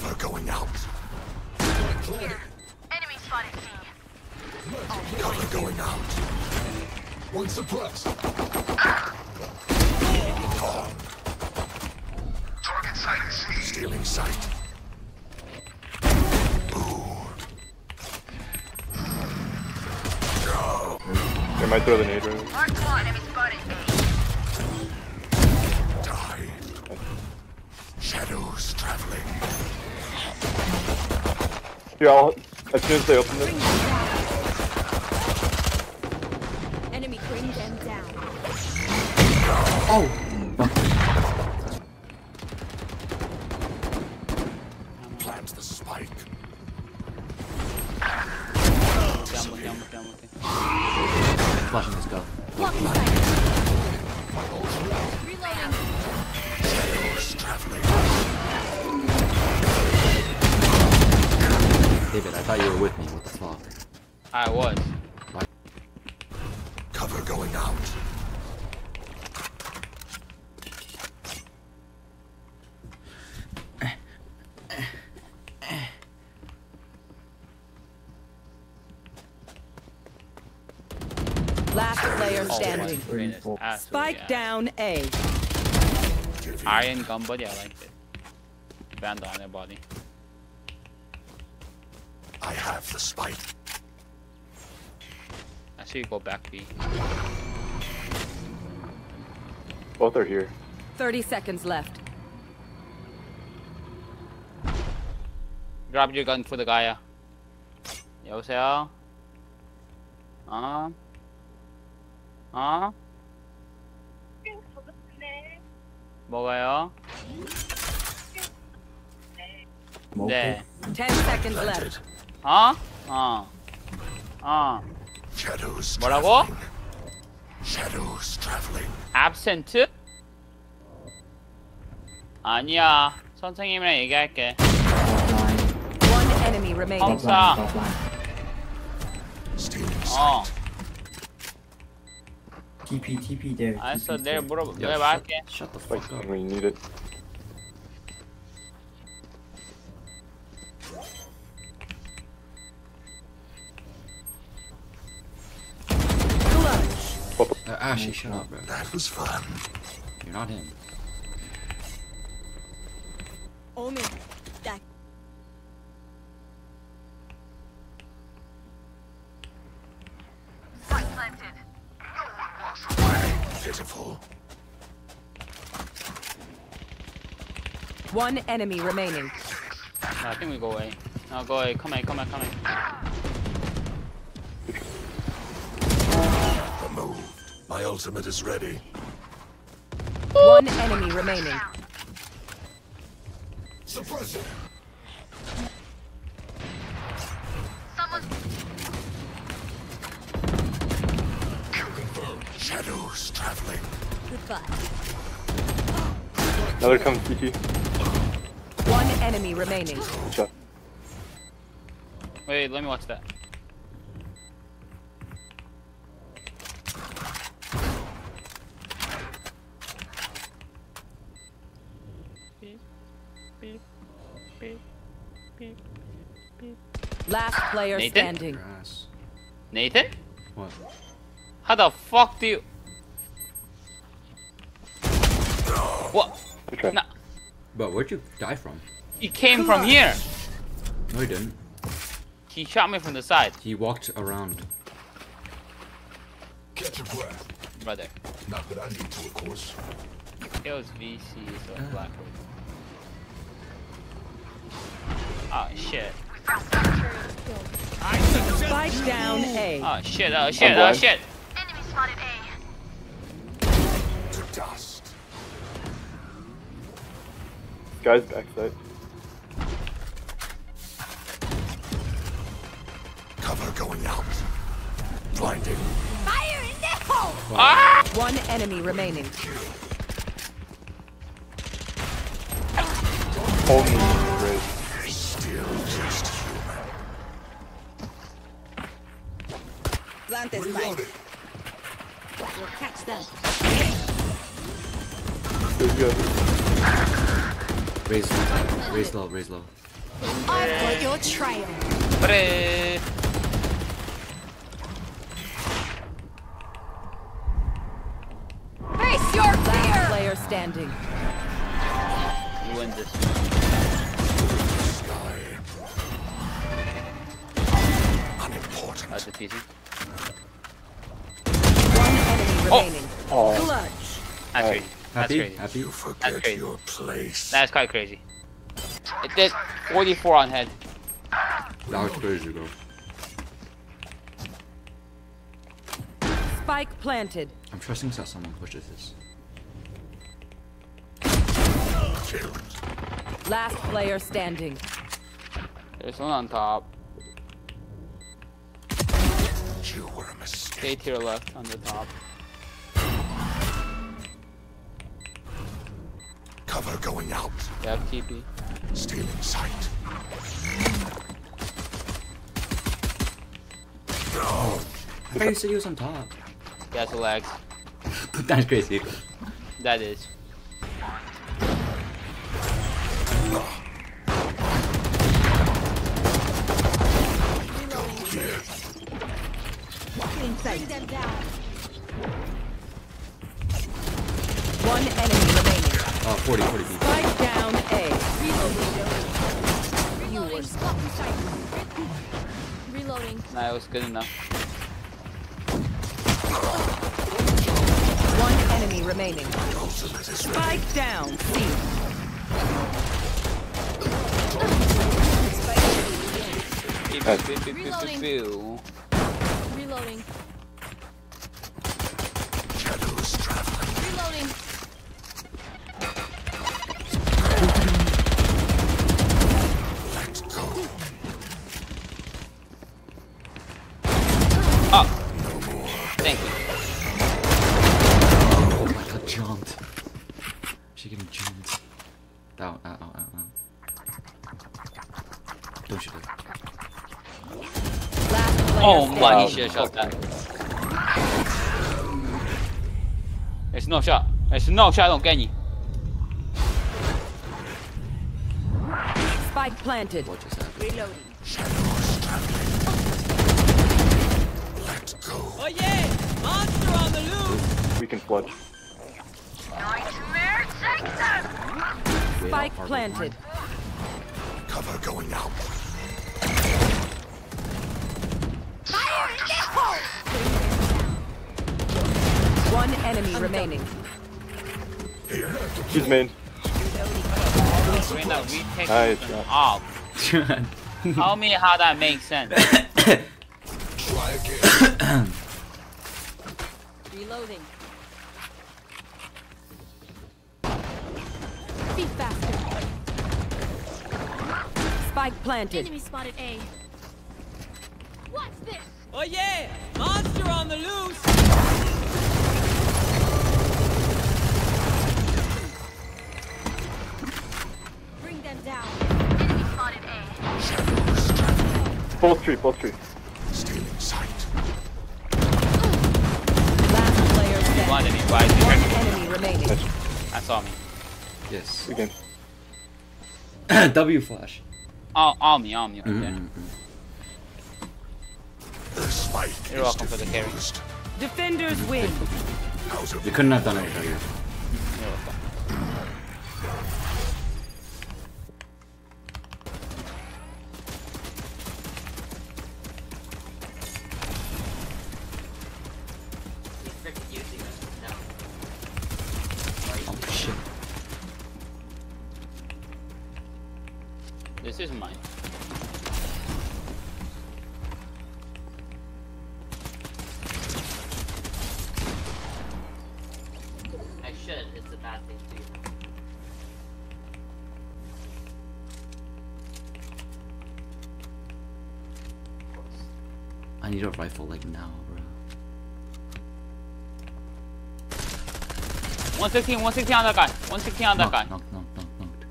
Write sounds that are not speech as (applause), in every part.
Cover going out. Enemy spotted C. Cover going out. One suppressed. Gone. Target sight is C. Stealing sight. They might throw the nade room. Mark one. Enemy spotted A. Die. Shadows traveling. Yeah, I'll, as soon as they open this, Enemy bring them down. Oh. Plant the spike. Down, down, down, down. Flashing this go. Reloading. Shadows traveling. David, I thought you were with me. What the fuck? I was. Cover going out. Last player standing. Absolutely, Spike yeah. down A. Iron gun body, I liked it. Band on their body I have the spike. Actually, go back B. both are here. 30 seconds left. Grab your gun for the guy. 여보세요? 어? 어? 뭐가요? 네. 10 seconds left. 어? 어. 어. 뭐라고? traveling. Shadows traveling. absent? 아니야. 선생님이랑 얘기할게. One enemy remaining. Stealing 어. TP TP there. 알았어. 내일 there. 물어. Yo, 내가 말할게. shut the fuck up. you need it. Uh, Ashy, shut up, bro. That was fun. You're not him. Omen. That Spike planted. Pitiful. One enemy remaining. I think we go away. No, go away. Come here, come here, come here. Removed. My ultimate is ready. One enemy remaining. Suppressing. Someone. Confirmed. Shadows traveling. goodbye. Another comes CT. One enemy remaining. Wait, let me watch that. Last player Nathan? standing. Nathan? What? How the fuck do you? What? Good try. No, Bro, where'd you die from? he came from here. No, he didn't. He shot me from the side, He walked around. Catch your breath. brother. Not that I need to, of course. It was VC, so uh. black. Oh shit. Spike down A. Oh shit, oh shit, oh blind. shit. Enemy spotted A. To dust. Guys back backside. Cover going out. Blinding. Fire in the hole! Ah! One enemy remaining. Only Plant this Reloading. We'll catch them. There's good. Raise low, raise low, raise low. I've got your trail. 그래. Face your Last fear. player standing. You win this. Sky. Unimportant. That's a PC. One Oh. remaining. Oh, Clutch. That's Alright. crazy. That's Happy? crazy. Happy? You forget crazy. your place. That's quite crazy. It did 44 on head. That was crazy, bro. Spike planted. I'm trusting that someone pushes this. Last player standing. There's one on top. You were a mistake. Stay to your left on the top. Cover going out. You have TP. Stealing sight. No. I thought you said he was on top. He has legs. (laughs) That's crazy. That is. Nah, it was good enough. One enemy remaining. Ultimate is ready. Spike down. C. Reloading. Reloading. Thank you. Oh my god, jumped. She getting jumped. Ow, ow, ow, ow, ow. Don't shoot it. Last player Oh standing. my, he should have shot that. There's no shot. It's no shot, I don't get you. Spike planted. What just happened? Reloading. We can flush. Nightmare sector. Spike planted. Cover going out. Fire in the hole. One enemy remaining. Here. She's main. Reyna, retake Nice them (laughs) off. Tell me how that makes sense. Try again. Reloading. Be faster. Spike planted. Enemy spotted A. What's this? Oh yeah! Monster on the loose! Bring them down. Enemy spotted A. Shadows traveling. Both tree, both tree. Stealing sight. Last player You standing. wanted me. One enemy remaining. I saw me. Yes. Again. (clears throat) W flash. Oh, on me, on me, right there. Mm-mm. The spike You're is welcome for the carry. Defenders win. Out of We couldn't have done it I need a rifle like now, bro. 116, 116 on that guy. 116 on that guy. Knocked, knocked, knocked, knocked, knocked.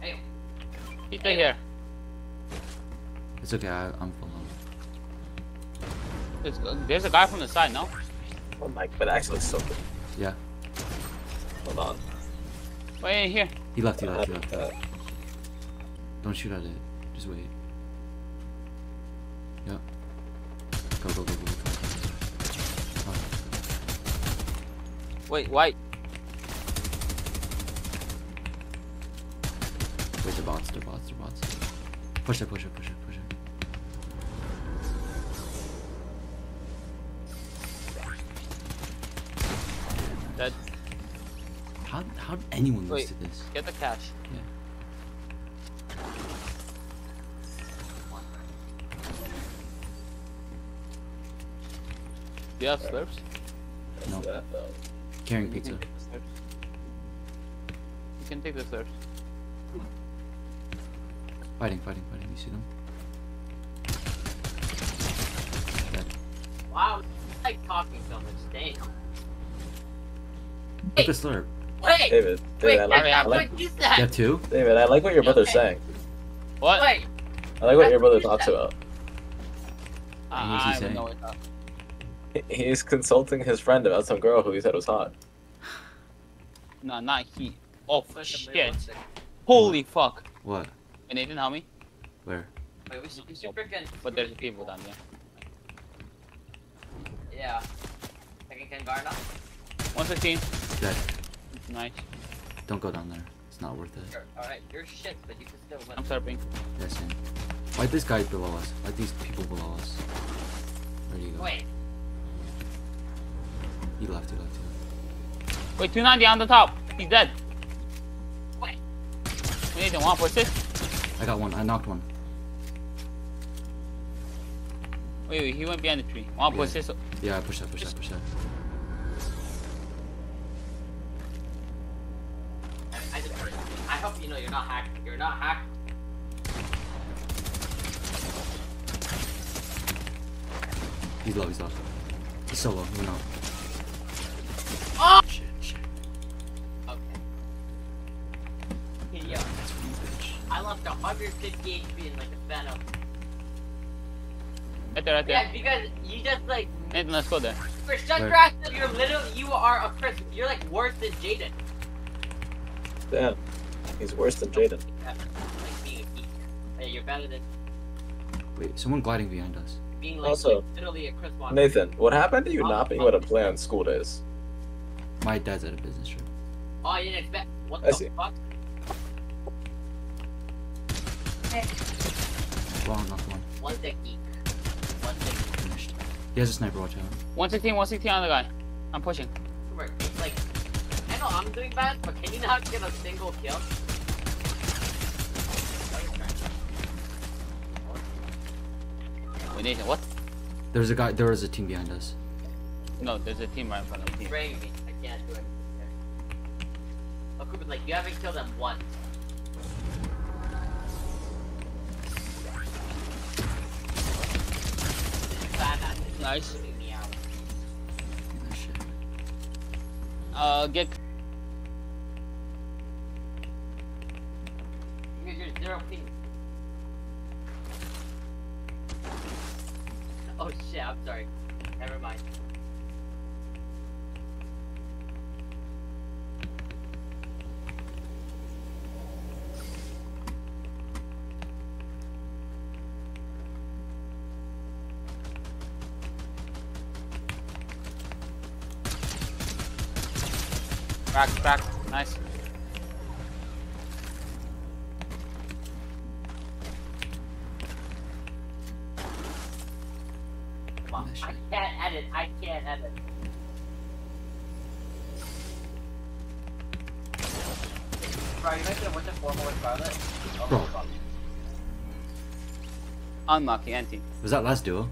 Hey. He's right here. It's okay, I, I'm full There's, there's a guy from the side, no? Oh my, but actually so good. Yeah. Hold on. Wait, here. He left, he left, he left. Uh, Don't shoot at it. Just wait. Yeah. Go, go, go, go, go. Wait, why? wait, the bots, the bots, the bots. Push it, push it, push it, push it. Dead. How, how did anyone lose Wait. to this? Get the cash. Yeah. Do you have slurps? No. That, uh, Carrying pizza. You can take the slurps. Fighting, fighting, fighting. You see them? Dead. Wow, I like talking so much. Dang. Take the slurp. Wait, David, wait, I like, Hurry I like, what is You have two? David, I like what your brother's Okay. saying. What? Wait, I like what your brother talks you about. I, What is he I don't saying? He's consulting his friend about some girl who he said was hot. No, not he. Oh Push shit! one second. Holy fuck! What? And Nathan, help me. Where? Wait, we should, we should freaking. But there's people down there. Yeah. Second Ken Garna? 115. Dead. Nice. Don't go down there. It's not worth it. Sure. Alright, you're shit, but you can still win. I'm slurping. Yes, same. Why this guy below us? Why these people below us? Where do you go? Wait, You left, you left, you left. Wait, 290 on the top. He's dead. wait. We need to one push this. I got one. I knocked one. Wait, wait, he went behind the tree. One push Yeah. this. Yeah, I push that, push that, push that. I, I just. I hope you know you're not hacked. You're not hacked. He's low, he's low. He's so low, you know. Oh! Shit, shit. Okay. Hey, yo, That's one bitch. I left 150 HP in like a Phantom. Right there, right there. Yeah, because you just like. Nathan, let's go there. For shut Where? grass, you're literally. You are a Chris. You're like worse than Jaden. Damn. He's worse than Jaden. Yeah, Like being a geek. Hey, you're better than Wait, someone gliding behind us. being like, Also- like, literally a Chris Walker. Nathan, what happened to you not being able to play on school days? My dad's at a business trip. Oh, you didn't expect. What I the see. fuck? Wrong, knocked one. One the geek. One the geek. Finished. He has a sniper, watch out. 116, 116 on the guy. I'm pushing. Super. Like. I know I'm doing bad, but can you not get a single kill? Wait, Nathan, what? There's a guy, there is a team behind us. No, there's a team right in front of me. Can't do there. Oh, Cooper's like, you haven't killed them once. It. Nice. Putting me out. Oh, shit. Uh, get. Because you're zero ping. Oh shit, I'm sorry. Never mind. Crack, crack. Nice. Come on. Nice I can't edit. I can't edit. Bro, you making a bunch of formal with Scarlet? Oh, Bro. fuck. Unlucky, anti. Was that last duo?